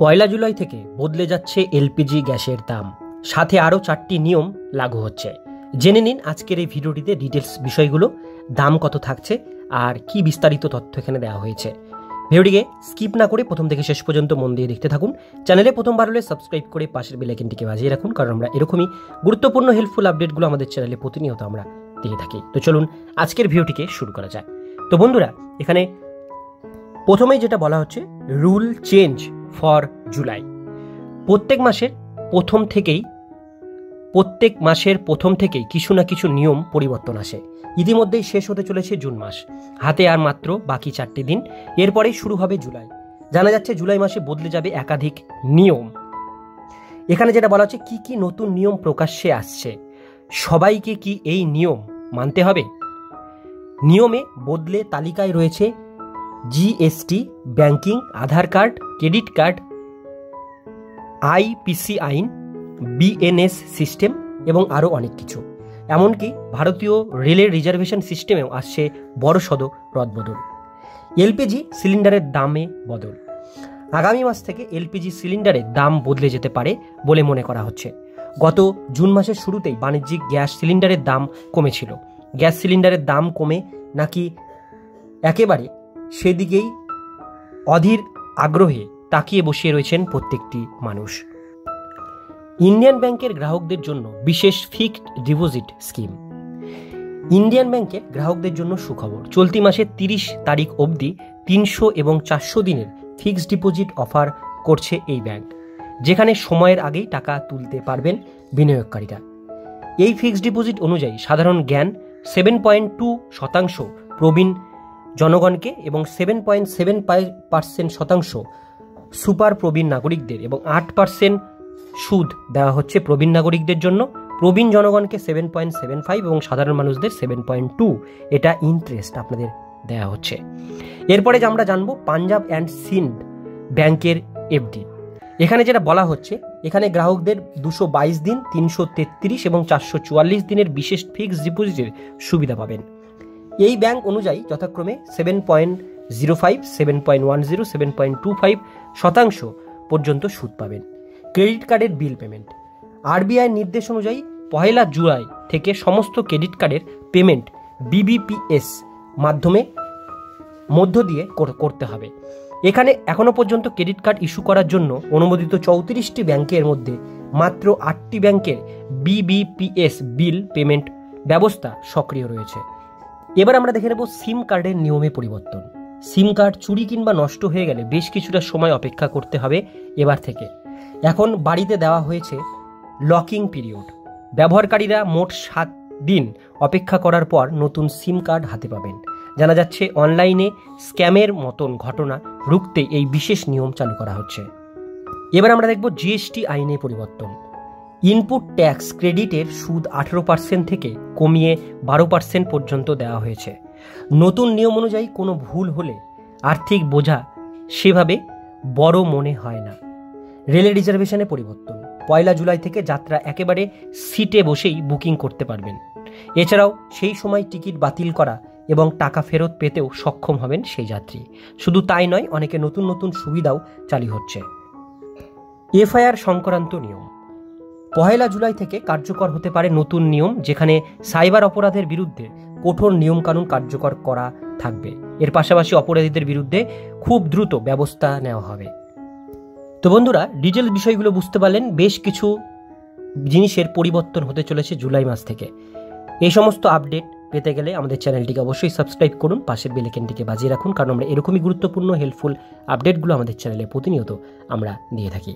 পয়লা জুলাই থেকে বদলে যাচ্ছে এলপিজি গ্যাসের দাম। সাথে আরও চারটি নিয়ম লাগু হচ্ছে। জেনে নিন আজকের এই ভিডিওটিতে ডিটেলস বিষয়গুলো, দাম কত থাকছে আর কি বিস্তারিত তথ্য এখানে দেওয়া হয়েছে। ভিডিওটিকে স্কিপ না করে প্রথম থেকে শেষ পর্যন্ত মন দিয়ে দেখতে থাকুন। চ্যানেলে প্রথমবার হলে সাবস্ক্রাইব করে পাশের বেলাইকেনটিকে বাজিয়ে রাখুন, কারণ আমরা এরকমই গুরুত্বপূর্ণ হেল্পফুল আপডেটগুলো আমাদের চ্যানেলে প্রতিনিয়ত আমরা দিয়ে থাকি। তো চলুন আজকের ভিডিওটিকে শুরু করা যায় তো বন্ধুরা, এখানে প্রথমেই যেটা বলা হচ্ছে রুল চেঞ্জ ফর জুলাই। প্রত্যেক মাসের প্রথম থেকেই, প্রত্যেক মাসের প্রথম থেকেই কিছু না কিছু নিয়ম পরিবর্তন আসে। ইতিমধ্যেই শেষ হতে চলেছে জুন মাস। হাতে আর মাত্র বাকি চারটি দিন। এরপরেই শুরু হবে জুলাই। জানা যাচ্ছে জুলাই মাসে বদলে যাবে একাধিক নিয়ম। এখানে যেটা বলা হচ্ছে, কি কি নতুন নিয়ম প্রকাশ্যে আসছে? সবাইকে কি এই নিয়ম মানতে হবে? নিয়মে বদলে তালিকায় রয়েছে GST banking Aadhaar card credit card IPC আইন বিএনএস সিস্টেম এবং আরও অনেক কিছু। এমনকি ভারতীয় রেলের রিজার্ভেশন সিস্টেমেও আসছে বড় সদ রদবদল। এলপিজি সিলিন্ডারের দামে বদল। আগামী মাস থেকে এলপিজি সিলিন্ডারের দাম বদলে যেতে পারে বলে মনে করা হচ্ছে। গত জুন মাসের শুরুতেই বাণিজ্যিক গ্যাস সিলিন্ডারের দাম কমেছিল। গ্যাস সিলিন্ডারের দাম কমে নাকি একেবারে সেদিকেই অধীর আগ্রহে তাকিয়ে বসিয়ে রয়েছেন প্রত্যেকটি মানুষ। ইন্ডিয়ান ব্যাংকের গ্রাহকদের জন্য বিশেষ ফিক্সড ডিপোজিট স্কিম। ইন্ডিয়ান ব্যাংকের গ্রাহকদের জন্য সুখবর। চলতি মাসের তিরিশ তারিখ অবধি তিনশো এবং চারশো দিনের ফিক্সড ডিপোজিট অফার করছে এই ব্যাংক, যেখানে সময়ের আগেই টাকা তুলতে পারবেন বিনিয়োগকারীরা। এই ফিক্সড ডিপোজিট অনুযায়ী সাধারণ জ্ঞান সেভেন পয়েন্ট টু শতাংশ প্রবীণ জনগণকে এবং seven point seven five percent শতাংশ সুপার প্রবীণ নাগরিকদের এবং আট পার্সেন্ট সুদ দেওয়া হচ্ছে প্রবীণ নাগরিকদের জন্য। প্রবীণ জনগণকে সেভেন পয়েন্ট সেভেন ফাইভ এবং সাধারণ মানুষদের সেভেন পয়েন্ট টু এটা ইন্টারেস্ট আপনাদের দেওয়া হচ্ছে। এরপরে যে আমরা জানব পাঞ্জাব অ্যান্ড সিন্ড ব্যাংকের এফডি এখানে যেটা বলা হচ্ছে, এখানে গ্রাহকদের দুশো বাইশ দিন, তিনশো তেত্রিশ এবং চারশো চুয়াল্লিশ দিনের বিশেষ ফিক্সড ডিপোজিটের সুবিধা পাবেন। এই ব্যাংক অনুযায়ী যথাক্রমে seven point zero five seven point one zero seven point two five শতাংশ পর্যন্ত সুদ পাবেন। ক্রেডিট কার্ডের বিল পেমেন্ট আরবিআই নির্দেশ অনুযায়ী পহেলা জুলাই থেকে সমস্ত ক্রেডিট কার্ডের পেমেন্ট বিবিপিএস মাধ্যমে মধ্য দিয়ে করতে হবে। এখানে এখনও পর্যন্ত ক্রেডিট কার্ড ইস্যু করার জন্য অনুমোদিত চৌত্রিশটি ব্যাংকের মধ্যে মাত্র আটটি ব্যাংকের বিবিপিএস বিল পেমেন্ট ব্যবস্থা সক্রিয় রয়েছে। এবার আমরা দেখে নেব সিম কার্ডের নিয়মে পরিবর্তন। সিম কার্ড চুরি কিংবা নষ্ট হয়ে গেলে বেশ কিছুটা সময় অপেক্ষা করতে হবে এবার থেকে। এখন বাড়িতে দেওয়া হয়েছে লকিং পিরিয়ড। ব্যবহারকারীরা মোট সাত দিন অপেক্ষা করার পর নতুন সিম কার্ড হাতে পাবেন। জানা যাচ্ছে, অনলাইনে স্ক্যামের মতন ঘটনা রুখতে এই বিশেষ নিয়ম চালু করা হচ্ছে। এবার আমরা দেখব জিএসটি আইনে পরিবর্তন। ইনপুট ট্যাক্স ক্রেডিটের সুদ আঠেরো পার্সেন্ট থেকে কমিয়ে বারো পার্সেন্ট পর্যন্ত দেওয়া হয়েছে। নতুন নিয়ম অনুযায়ী কোনো ভুল হলে আর্থিক বোঝা সেভাবে বড় মনে হয় না। রেলের রিজার্ভেশনে পরিবর্তন। পয়লা জুলাই থেকে যাত্রা একেবারে সিটে বসেই বুকিং করতে পারবেন। এছাড়াও সেই সময় টিকিট বাতিল করা এবং টাকা ফেরত পেতেও সক্ষম হবেন সেই যাত্রী। শুধু তাই নয়, অনেকে নতুন নতুন সুবিধাও চালু হচ্ছে। এফআইআর সংক্রান্ত নিয়ম। পহেলা জুলাই থেকে কার্যকর হতে পারে নতুন নিয়ম, যেখানে সাইবার অপরাধের বিরুদ্ধে কঠোর নিয়মকানুন কার্যকর করা থাকবে। এর পাশাপাশি অপরাধীদের বিরুদ্ধে খুব দ্রুত ব্যবস্থা নেওয়া হবে। তো বন্ধুরা ডিজেল বিষয়গুলো বুঝতে পারলেন, বেশ কিছু জিনিসের পরিবর্তন হতে চলেছে জুলাই মাস থেকে। এই সমস্ত আপডেট পেতে গেলে আমাদের চ্যানেলটিকে অবশ্যই সাবস্ক্রাইব করুন, পাশের বেলেকেনটিকে বাজিয়ে রাখুন, কারণ আমরা এরকমই গুরুত্বপূর্ণ, হেল্পফুল আপডেটগুলো আমাদের চ্যানেলে প্রতিনিয়ত আমরা দিয়ে থাকি।